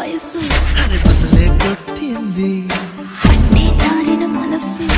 వయసు. అని అలబసలే కొట్టింది. అన్ని జారిన మనసు.